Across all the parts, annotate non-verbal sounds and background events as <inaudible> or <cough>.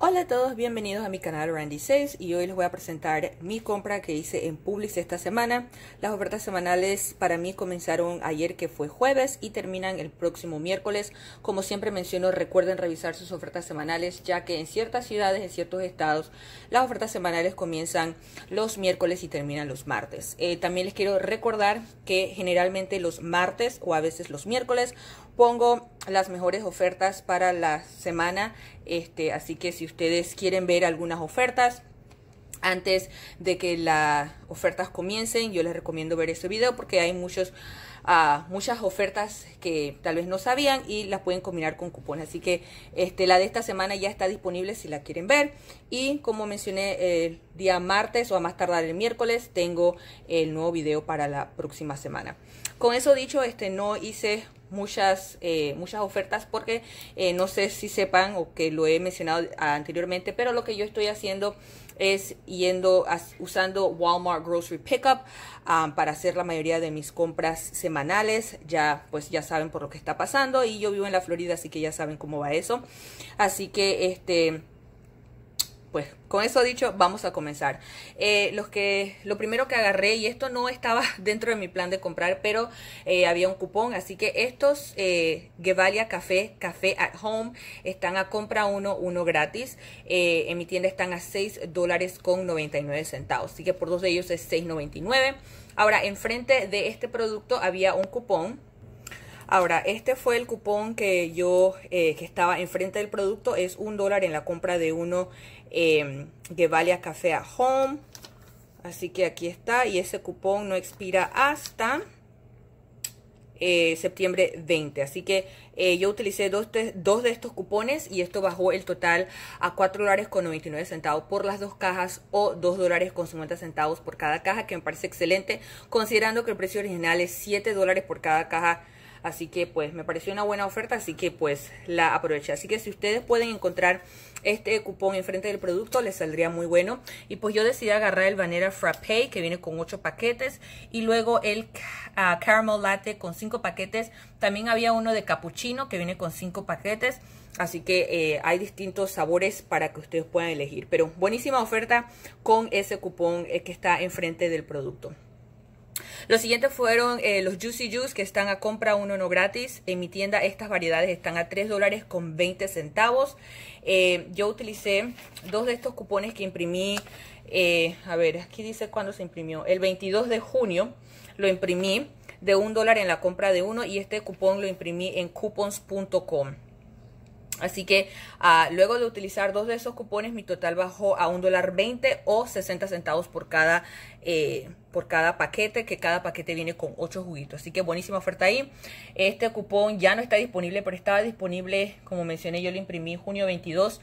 Hola a todos, bienvenidos a mi canal Randy 6 y hoy les voy a presentar mi compra que hice en Publix esta semana. Las ofertas semanales para mí comenzaron ayer que fue jueves y terminan el próximo miércoles. Como siempre menciono, recuerden revisar sus ofertas semanales ya que en ciertas ciudades, en ciertos estados, las ofertas semanales comienzan los miércoles y terminan los martes. Eh, también les quiero recordar que generalmente los martes o a veces los miércoles pongo las mejores ofertas para la semana. Este, así que si ustedes quieren ver algunas ofertas antes de que las ofertas comiencen, yo les recomiendo ver este video porque hay muchos uh, muchas ofertas que tal vez no sabían y las pueden combinar con cupones. Así que este, la de esta semana ya está disponible si la quieren ver. Y como mencioné el día martes o a más tardar el miércoles, tengo el nuevo video para la próxima semana. Con eso dicho, este no hice muchas, eh, muchas ofertas porque eh, no sé si sepan o que lo he mencionado anteriormente, pero lo que yo estoy haciendo es yendo usando Walmart Grocery Pickup um, para hacer la mayoría de mis compras semanales. Ya pues ya saben por lo que está pasando y yo vivo en la Florida, así que ya saben cómo va eso. Así que este pues con eso dicho, vamos a comenzar. Eh, los que, lo primero que agarré, y esto no estaba <laughs> dentro de mi plan de comprar, pero eh, había un cupón, así que estos eh, Gevalia Café, Café at Home, están a compra uno, uno gratis. Eh, en mi tienda están a 6 dólares con 99 centavos, así que por dos de ellos es 6.99. Ahora, enfrente de este producto había un cupón Ahora, este fue el cupón que yo, eh, que estaba enfrente del producto, es un dólar en la compra de uno eh, a Café a Home. Así que aquí está y ese cupón no expira hasta eh, septiembre 20. Así que eh, yo utilicé dos, dos, de estos cupones y esto bajó el total a 4 dólares con 99 centavos por las dos cajas o 2 dólares con 50 centavos por cada caja, que me parece excelente, considerando que el precio original es 7 dólares por cada caja Así que pues me pareció una buena oferta, así que pues la aproveché. Así que si ustedes pueden encontrar este cupón enfrente del producto, les saldría muy bueno. Y pues yo decidí agarrar el Vanilla Frappe que viene con 8 paquetes y luego el ah, Caramel Latte con 5 paquetes. También había uno de cappuccino que viene con 5 paquetes. Así que eh, hay distintos sabores para que ustedes puedan elegir. Pero buenísima oferta con ese cupón eh, que está enfrente del producto. Los siguientes fueron eh, los Juicy Juice que están a compra uno no gratis. En mi tienda estas variedades están a 3 dólares con 20 centavos. Eh, yo utilicé dos de estos cupones que imprimí. Eh, a ver, aquí dice cuándo se imprimió. El 22 de junio lo imprimí de un dólar en la compra de uno y este cupón lo imprimí en coupons.com. Así que uh, luego de utilizar dos de esos cupones, mi total bajó a un dólar 20 o 60 centavos por cada, eh, por cada paquete, que cada paquete viene con 8 juguitos. Así que buenísima oferta ahí. Este cupón ya no está disponible, pero estaba disponible, como mencioné, yo lo imprimí junio 22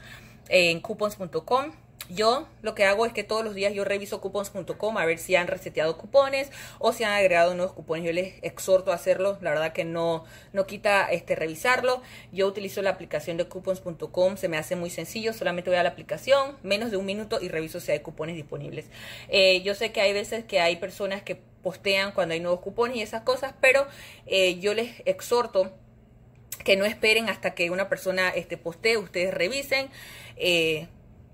en coupons.com. Yo lo que hago es que todos los días yo reviso coupons.com a ver si han reseteado cupones o si han agregado nuevos cupones. Yo les exhorto a hacerlo, la verdad que no, no quita este revisarlo. Yo utilizo la aplicación de coupons.com, se me hace muy sencillo, solamente voy a la aplicación, menos de un minuto y reviso si hay cupones disponibles. Eh, yo sé que hay veces que hay personas que postean cuando hay nuevos cupones y esas cosas, pero eh, yo les exhorto que no esperen hasta que una persona este, postee, ustedes revisen. Eh,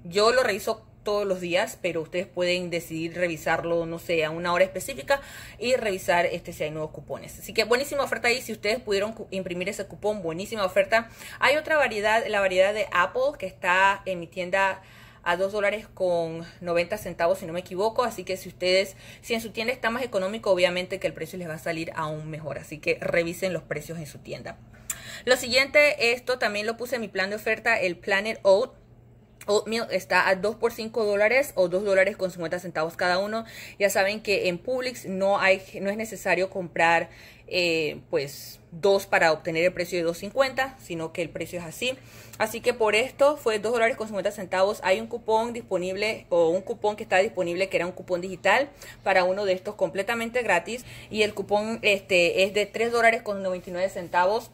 yo lo reviso todos los días, pero ustedes pueden decidir revisarlo, no sé, a una hora específica y revisar este si hay nuevos cupones. Así que buenísima oferta ahí, si ustedes pudieron imprimir ese cupón, buenísima oferta. Hay otra variedad, la variedad de Apple que está en mi tienda a 2 dólares con 90 centavos si no me equivoco, así que si ustedes, si en su tienda está más económico, obviamente que el precio les va a salir aún mejor, así que revisen los precios en su tienda. Lo siguiente, esto también lo puse en mi plan de oferta, el Planet Oat Oatmeal está a 2 por 5 dólares o 2 dólares con 50 centavos cada uno. Ya saben que en Publix no, hay, no es necesario comprar eh, pues dos para obtener el precio de 2.50, sino que el precio es así. Así que por esto fue 2 dólares con 50 centavos. Hay un cupón disponible o un cupón que está disponible que era un cupón digital para uno de estos completamente gratis. Y el cupón este es de 3 dólares con 99 centavos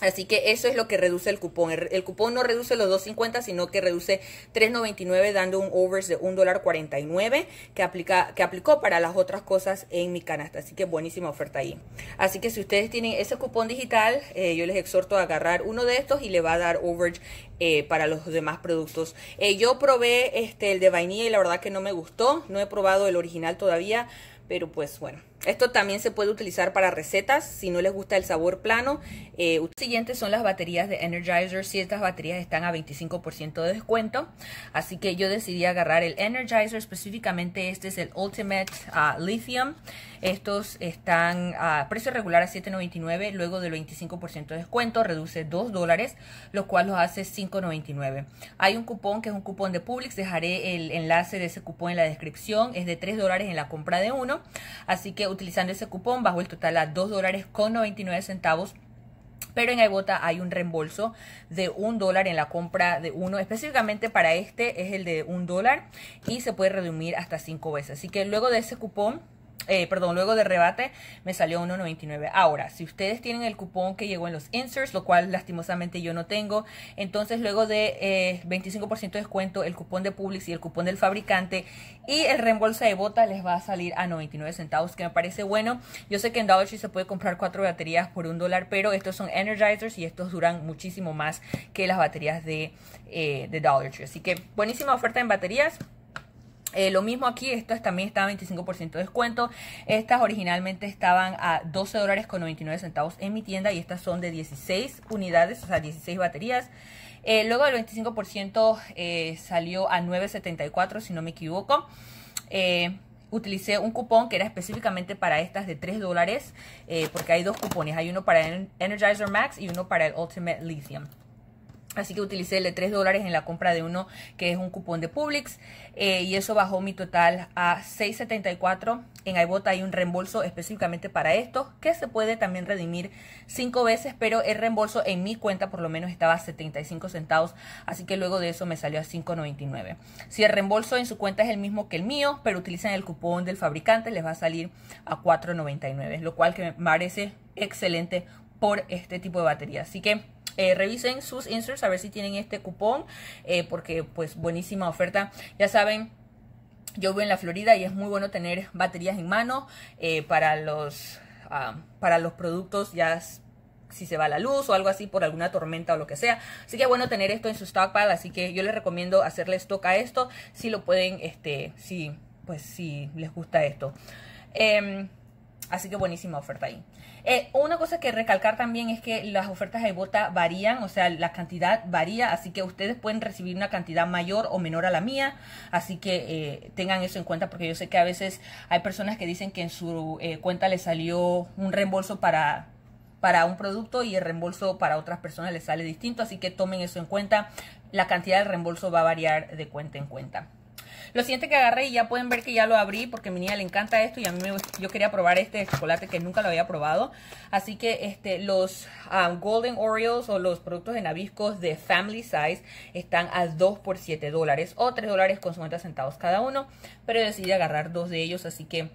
Así que eso es lo que reduce el cupón. El, cupón no reduce los 2.50, sino que reduce 3.99 dando un overs de $1.49 que, aplica, que aplicó para las otras cosas en mi canasta. Así que buenísima oferta ahí. Así que si ustedes tienen ese cupón digital, eh, yo les exhorto a agarrar uno de estos y le va a dar overage eh, para los demás productos. Eh, yo probé este, el de vainilla y la verdad que no me gustó. No he probado el original todavía, pero pues bueno. Esto también se puede utilizar para recetas si no les gusta el sabor plano. Eh, siguientes son las baterías de Energizer. Si estas baterías están a 25% de descuento. Así que yo decidí agarrar el Energizer. Específicamente este es el Ultimate ah, Lithium. Estos están a precio regular a $7.99. Luego del 25% de descuento reduce 2 dólares, lo cual los hace $5.99. Hay un cupón que es un cupón de Publix. Dejaré el enlace de ese cupón en la descripción. Es de 3 dólares en la compra de uno. Así que utilizando ese cupón bajo el total a 2 dólares con 99 centavos pero en iBota hay un reembolso de un dólar en la compra de uno. Específicamente para este es el de un dólar y se puede redumir hasta cinco veces. Así que luego de ese cupón eh, perdón, luego de rebate me salió 1.99. Ahora, si ustedes tienen el cupón que llegó en los inserts, lo cual lastimosamente yo no tengo, entonces luego de 25% eh, de descuento, el cupón de Publix y el cupón del fabricante y el reembolso de bota les va a salir a 99 centavos, que me parece bueno. Yo sé que en Dollar Tree se puede comprar cuatro baterías por un dólar, pero estos son Energizers y estos duran muchísimo más que las baterías de, eh, de Dollar Tree. Así que buenísima oferta en baterías. Eh, lo mismo aquí, estas también estaban 25% de descuento. Estas originalmente estaban a 12 dólares con 99 centavos en mi tienda y estas son de 16 unidades, o sea, 16 baterías. Eh, luego el 25% eh, salió a 9.74 si no me equivoco. utilicé un cupón que era específicamente para estas de 3 dólares porque hay dos cupones. Hay uno para Energizer Max y uno para el Ultimate Lithium. Así que utilicé el de 3 dólares en la compra de uno que es un cupón de Publix eh, y eso bajó mi total a 6.74. En iBota hay un reembolso específicamente para esto que se puede también redimir 5 veces, pero el reembolso en mi cuenta por lo menos estaba a 75 centavos, así que luego de eso me salió a 5.99. Si el reembolso en su cuenta es el mismo que el mío, pero utilizan el cupón del fabricante, les va a salir a 4.99, lo cual que me parece excelente por este tipo de batería. Así que eh, revisen sus inserts a ver si tienen este cupón eh, porque pues buenísima oferta ya saben yo vivo en la Florida y es muy bueno tener baterías en mano eh, para los ah, para los productos ya si se va la luz o algo así por alguna tormenta o lo que sea. Así que bueno tener esto en su stockpile, así que yo les recomiendo hacerle stock a esto si lo pueden, este, si, pues si les gusta esto. Em, Así que buenísima oferta ahí. Eh, una cosa que recalcar también es que las ofertas de bota varían, o sea, la cantidad varía, así que ustedes pueden recibir una cantidad mayor o menor a la mía, así que eh, tengan eso en cuenta porque yo sé que a veces hay personas que dicen que en su eh, cuenta le salió un reembolso para para un producto y el reembolso para otras personas les sale distinto, así que tomen eso en cuenta. La cantidad del reembolso va a variar de cuenta en cuenta. Lo siguiente que agarré y ya pueden ver que ya lo abrí porque a mi niña le encanta esto y a mí yo quería probar este chocolate que nunca lo había probado. Así que este los um, Golden Oreos o los productos de Nabiscos de Family Size están a 2 por 7 dólares o 3 dólares con 50 centavos cada uno. Pero decidí agarrar dos de ellos así que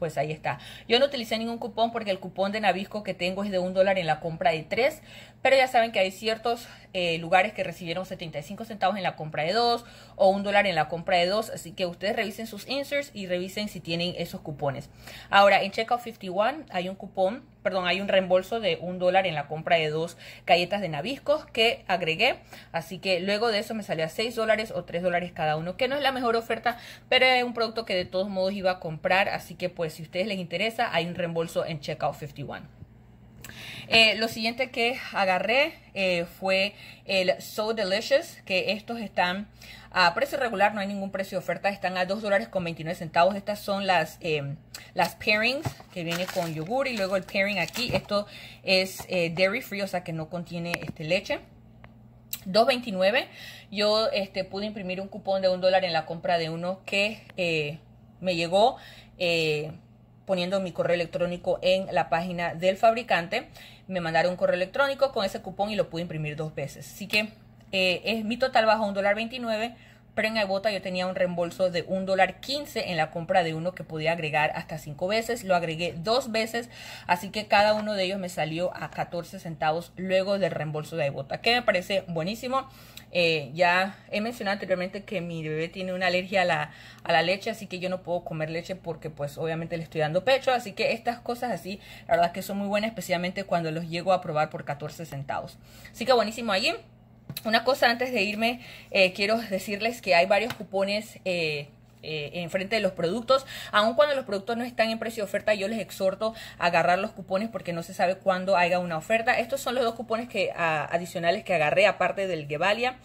pues ahí está. Yo no utilicé ningún cupón porque el cupón de Nabisco que tengo es de un dólar en la compra de tres, pero ya saben que hay ciertos eh, lugares que recibieron 75 centavos en la compra de dos o un dólar en la compra de dos, así que ustedes revisen sus inserts y revisen si tienen esos cupones. Ahora, en Checkout 51 hay un cupón, perdón, hay un reembolso de un dólar en la compra de dos galletas de Nabisco que agregué, así que luego de eso me salió a 6 dólares o 3 dólares cada uno, que no es la mejor oferta, pero es un producto que de todos modos iba a comprar, así que pues si a ustedes les interesa, hay un reembolso en Checkout 51. Eh, lo siguiente que agarré eh, fue el So Delicious, que estos están a precio regular, no hay ningún precio de oferta, están a 2 dólares con 29 centavos. Estas son las, em, las pairings que viene con yogur y luego el pairing aquí. Esto es eh, dairy free, o sea que no contiene este, leche. 2.29. Yo este, pude imprimir un cupón de un dólar en la compra de uno que me llegó poniendo mi correo electrónico en la página del fabricante. Me mandaron un correo electrónico con ese cupón y lo pude imprimir dos veces. Así que eh, es, mi total bajo un dólar 29 pero en iBota yo tenía un reembolso de un dólar 15 en la compra de uno que podía agregar hasta cinco veces. Lo agregué dos veces, así que cada uno de ellos me salió a 14 centavos luego del reembolso de iBota, que me parece buenísimo. Eh, ya he mencionado anteriormente que mi bebé tiene una alergia a la, a la leche, así que yo no puedo comer leche porque pues obviamente le estoy dando pecho. Así que estas cosas así, la verdad que son muy buenas, especialmente cuando los llego a probar por 14 centavos. Así que buenísimo allí. Una cosa antes de irme, eh, quiero decirles que hay varios cupones eh, eh, enfrente de los productos. Aun cuando los productos no están en precio de oferta, yo les exhorto a agarrar los cupones porque no se sabe cuándo haya una oferta. Estos son los dos cupones que, adicionales que agarré aparte del Gevalia.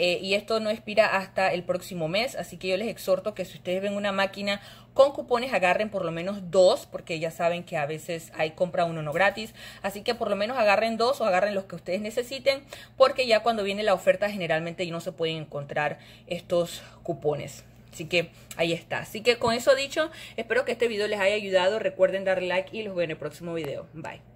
Eh, y esto no expira hasta el próximo mes, así que yo les exhorto que si ustedes ven una máquina con cupones agarren por lo menos dos, porque ya saben que a veces hay compra uno no gratis, así que por lo menos agarren dos o agarren los que ustedes necesiten, porque ya cuando viene la oferta generalmente no se pueden encontrar estos cupones. Así que ahí está. Así que con eso dicho, espero que este video les haya ayudado. Recuerden darle like y los veo en el próximo video. Bye.